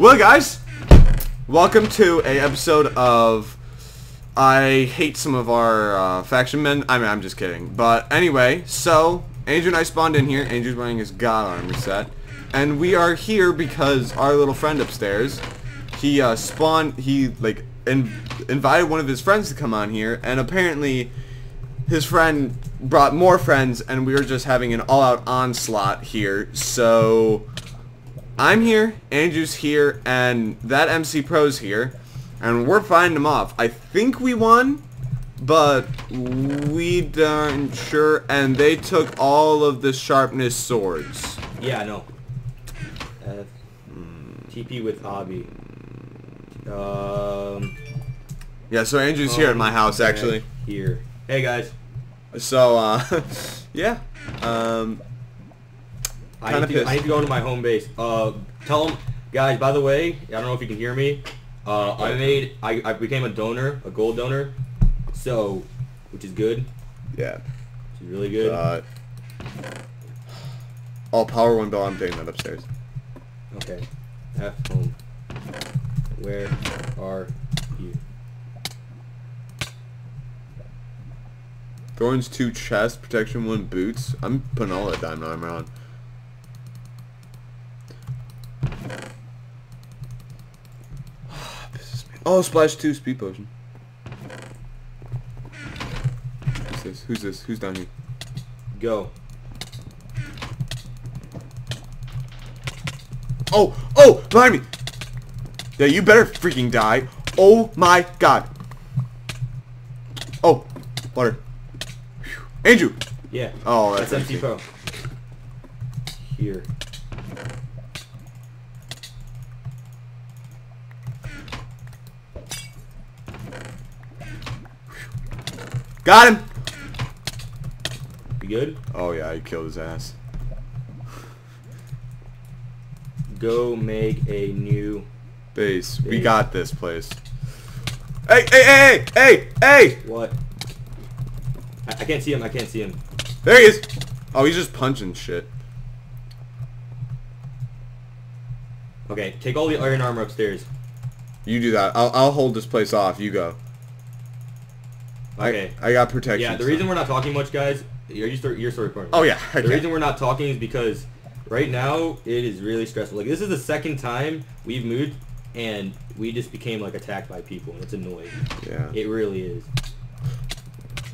Well, guys, welcome to a episode of I hate some of our uh, faction men. I mean, I'm just kidding. But anyway, so Andrew and I spawned in here. Andrew's wearing his god armor set, and we are here because our little friend upstairs, he uh, spawned. He like in, invited one of his friends to come on here, and apparently his friend brought more friends, and we were just having an all-out onslaught here. So I'm here, Andrew's here, and that MC Pro's here, and we're fighting them off. I think we won, but we aren't sure, and they took all of the sharpness swords. Yeah, I know. F TP with Obby. Um. Yeah, so Andrew's here at my house, actually. Here. Hey guys. So, uh, yeah. Um, I need, to, I need to go to my home base. Uh, tell them, guys. By the way, I don't know if you can hear me. Uh, I made, I, I became a donor, a gold donor. So, which is good. yeah. Which is really good. Uh, all power one bill, I'm taking that upstairs. okay. F home. Where are you? Thorns 2 chest, protection 1 boots. I'm putting all that diamond armor on. Pisses me- Oh, splash 2 speed potion. Who's this? Who's this? Who's down here? Go. Oh! Oh! Behind me! Yeah, you better freaking die. Oh my god. Oh! Water. Phew. Andrew! Yeah. Oh, that's, That's empty. Pro. Here. Got him! You good? Oh yeah, he killed his ass. Go make a new. Base. We got this place. Hey, hey, hey, hey, hey, hey! What? I, I can't see him. I can't see him. There he is! Oh, he's just punching shit. Okay, take all the iron armor upstairs. You do that. I'll, I'll hold this place off. You go. Okay. I, I got protection. yeah, the reason we're not talking much, guys. Are you still you're still recording? Oh yeah. I The reason we're not talking is because right now it is really stressful. Like this is the second time we've moved and we just became like attacked by people and it's annoying. Yeah. It really is.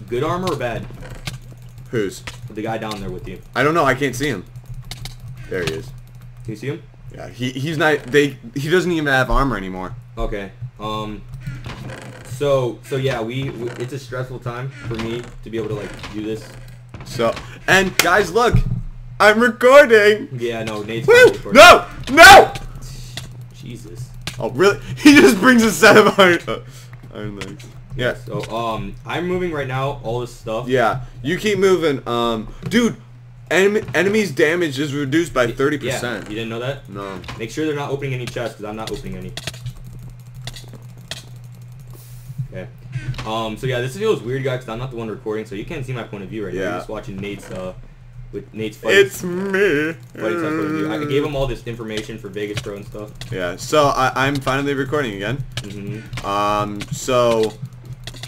Good armor or bad? Who's? The guy down there with you. I don't know. I can't see him. There he is. Can you see him? Yeah. He he's not. They. He doesn't even have armor anymore. Okay. Um. So so yeah, we, we it's a stressful time for me to be able to like do this. So and guys, look, I'm recording. Yeah, no, Nate's Woo! recording. No! No! Jesus. Oh really? He just brings a set of iron. Uh, iron legs. Yeah. So um, I'm moving right now. All this stuff. Yeah, you keep moving. Um, dude, enemy, enemy's damage is reduced by 30%. Yeah. You didn't know that? No. Make sure they're not opening any chests because I'm not opening any. Um. So yeah, this is feels weird, guys. Because I'm not the one recording, so you can't see my point of view right now. You're just watching Nate's uh, with Nate's fights. It's me. fights. I gave him all this information for Vegas Pro and stuff. Yeah. So I, I'm finally recording again. hmm Um. So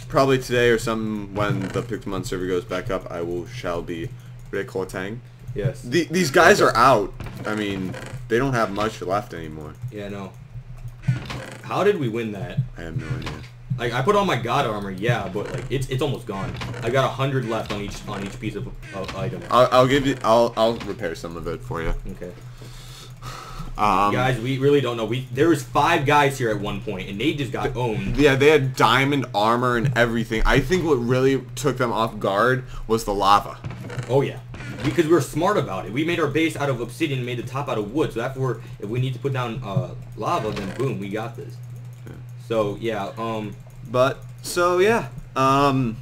probably today or some when the Pixelmon server goes back up, I will shall be recording. Yes. The, these guys are out. I mean, they don't have much left anymore. Yeah. No. How did we win that? I have no idea. Like I put on my god armor, yeah, but like it's it's almost gone. I got a hundred left on each on each piece of, of item. I'll, I'll give you. I'll I'll repair some of it for you. Okay. Um, guys, we really don't know. We there was five guys here at one point, and they just got owned. Yeah, they had diamond armor and everything. I think what really took them off guard was the lava. Oh yeah, because we were smart about it. We made our base out of obsidian, and made the top out of wood. So therefore, if we need to put down uh, lava, then boom, we got this. So yeah, um, But so yeah, um,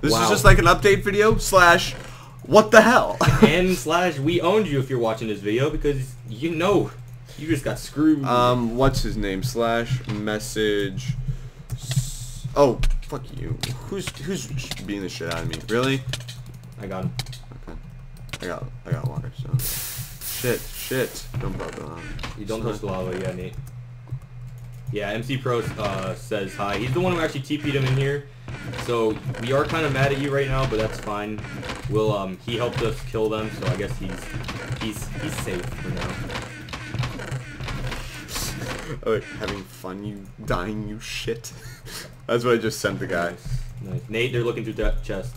this Wow. is just like an update video slash what the hell. and slash we owned you if you're watching this video because you know you just got screwed. um, what's his name? Slash message. Oh, fuck you. Who's who's beating the shit out of me? Really? I got him. Okay. I got I got water. So shit, shit. Don't on. You don't touch the lava, yeah, Nate. Yeah, MC Pro uh, says hi. He's the one who actually TP'd him in here. So we are kind of mad at you right now, but that's fine. We'll um he helped us kill them, so I guess he's he's he's safe for now. Oh, wait, having fun, you dying, you shit. That's what I just sent the guy. Nice, nice. Nate, they're looking through that chest.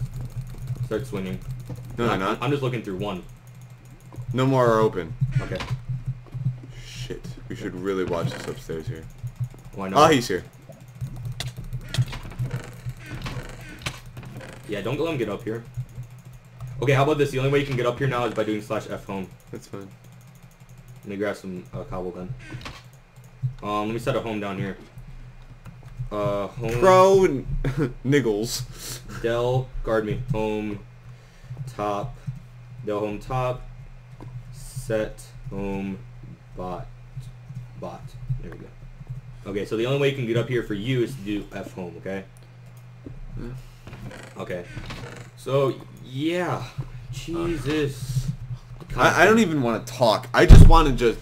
Start swinging. No, they're not. I'm just looking through one. No more are open. Okay. Shit. We should really watch this upstairs here. Why not? Oh, he's here. Yeah, don't let him get up here. Okay, how about this? The only way you can get up here now is by doing slash F home. That's fine. Let me grab some uh, cobble then. Um, let me set a home down here. Uh, home. Pro Niggles. Dell, guard me. Home, top. Dell home top. Set home bot. Bot. There we go. Okay, so the only way you can get up here for you is to do F home, okay? Yeah. Okay. So, yeah. Jesus. I, I don't even want to talk. I just want to just...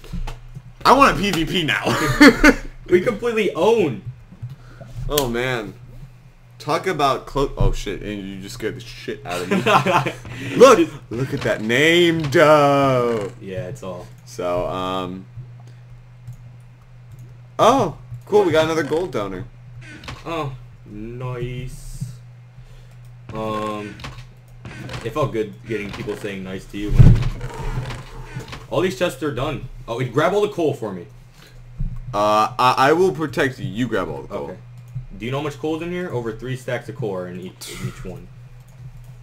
I want a PvP now. We completely own. oh, man. Talk about clo- Oh, shit. And you just scared the shit out of me. Look! Look at that name, though. yeah, it's all. So, um... Oh, cool. We got another gold donor. Oh, nice. Um, it felt good getting people saying nice to you. When all these chests are done. Oh, wait, grab all the coal for me. Uh, I, I will protect you. You grab all the coal. Okay. Do you know how much coal is in here? Over three stacks of coal in each, in each one.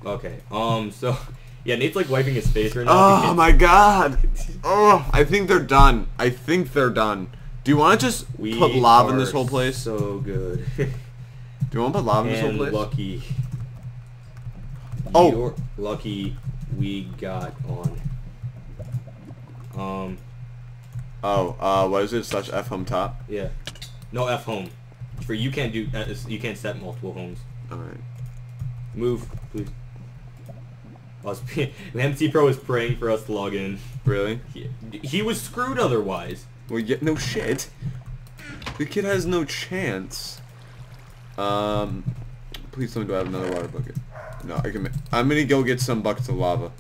Okay. Um. So, yeah, Nate's like wiping his face right now. Oh my god. Oh, I think they're done. I think they're done. Do you want to just We put lava in this whole place? So good. Do you want to put lava in this whole place? lucky. Oh. You're lucky we got on. Um. Oh, uh, what is it? Slash F home top? Yeah. No F home. For you can't do uh, you can't set multiple homes. Alright. Move, please. Was, MC Pro is praying for us to log in. Really? He, he was screwed otherwise. Well, yeah, no shit. The kid has no chance. Um, please tell me do I have another water bucket. No, I can. I'm gonna go get some buckets of lava,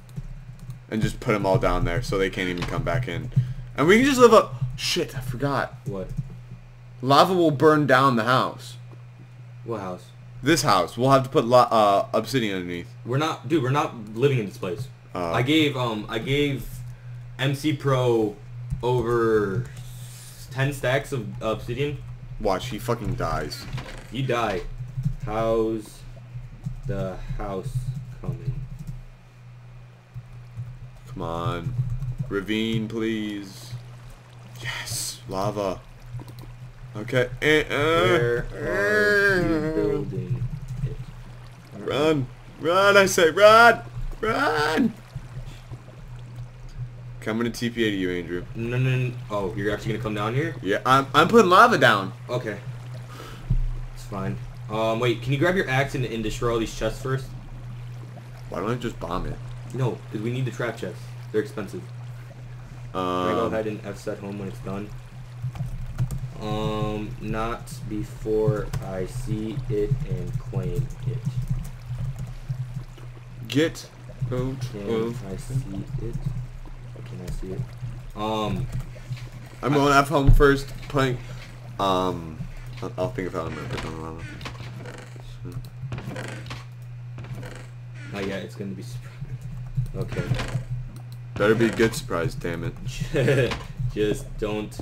and just put them all down there so they can't even come back in, and we can just live up. Shit, I forgot. What? Lava will burn down the house. What house? This house. We'll have to put uh, obsidian underneath. We're not, dude. We're not living in this place. Uh, I gave um I gave MC Pro over ten stacks of obsidian. Watch, he fucking dies. You die. How's the house coming? Come on. Ravine, please. Yes, lava. Okay. uh, Where are you uh? Run. Run, I say, run! Run! I'm gonna TPA to you, Andrew. No, no, no. Oh, you're actually gonna come down here? Yeah, I'm, I'm putting lava down. Okay. It's fine. Um, wait, can you grab your axe and, and destroy all these chests first? Why don't I just bomb it? No, because we need the trap chests. They're expensive. Can I go Um, ahead and F set home when it's done? Um, not before I see it and claim it. get out of... I see it? Can I see it? Um, I'm going F home first, playing... Um, I'll, think about it I'm gonna put down the lava. not yet. It's gonna be. Okay. Better be a good surprise, damn it. Just don't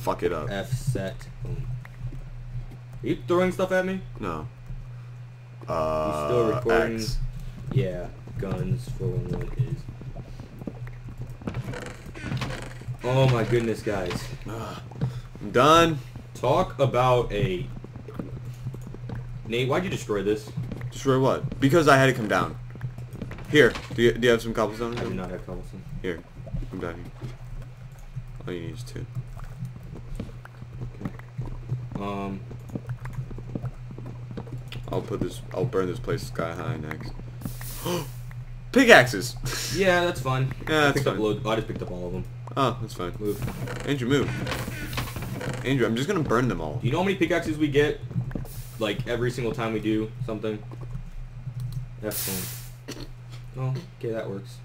Fuck it up. F set. Are you throwing stuff at me? No. Uh, you still recording? X. Yeah, guns for one is. Oh my goodness, guys. I'm done. Talk about a... Nate, why'd you destroy this? Destroy what? Because I had to come down. Here, do you, do you have some cobblestone? I do not have cobblestone. Here, come down here. All you need is two. Um, I'll put this, I'll burn this place sky high next. Pickaxes. Yeah, that's fine. Yeah, I that's up fine. loads. I just picked up all of them. Oh, that's fine. Move. Andrew, move. Andrew, I'm just gonna burn them all. Do you know how many pickaxes we get? Like every single time we do something. One. Oh, okay, that works.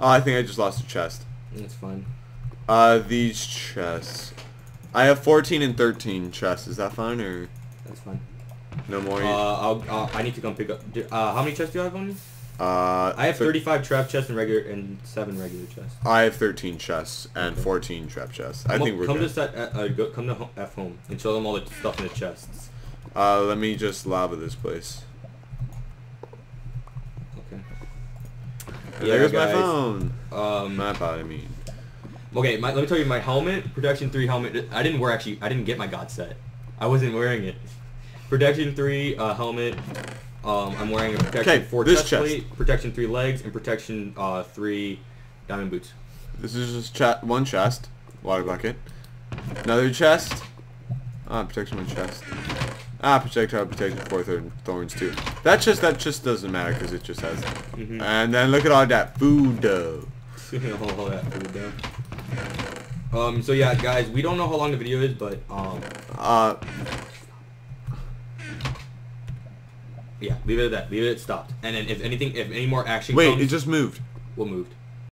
Oh, I think I just lost a chest. That's fine. Uh, these chests. I have 14 and 13 chests. Is that fine or That's fine. no more? Uh, I'll, uh, I need to come pick up. Uh, how many chests do you have on you? Uh, I have thir- 35 trap chests and regular and seven regular chests. I have 13 chests and Okay. 14 trap chests. I Come think up- we're come good. to set, uh, go, come to ho- F home and show them all the stuff in the chests. Uh, let me just lava this place. Okay. And Yeah, there goes my phone. Um. Map I mean. Okay. My, let me tell you, my helmet, protection three helmet. I didn't wear actually. I didn't get my god set. I wasn't wearing it. Protection three uh, helmet. Um, I'm wearing a protection Okay, four this chest, chest. plate, protection three legs, and protection uh, three diamond boots. This is just cha- one chest. Water bucket. Another chest. Ah, protection one chest. Ah, projectile protection four thorn- thorns too. That chest, that just doesn't matter because it just has. Mhm. And then look at all that food though. hold that food. Um, so yeah, guys, we don't know how long the video is, but um, Uh, yeah, leave it at that. Leave it at stopped. And then if anything, if any more action wait, comes, it just moved. we'll move.